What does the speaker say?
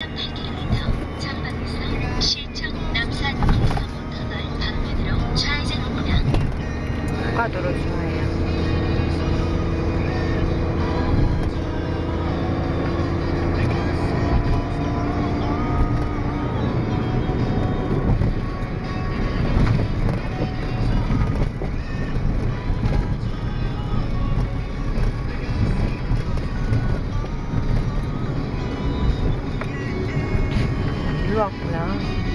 8km 전방에서 실청 남산 1.5터널 방면으로 좌회 Walk lang.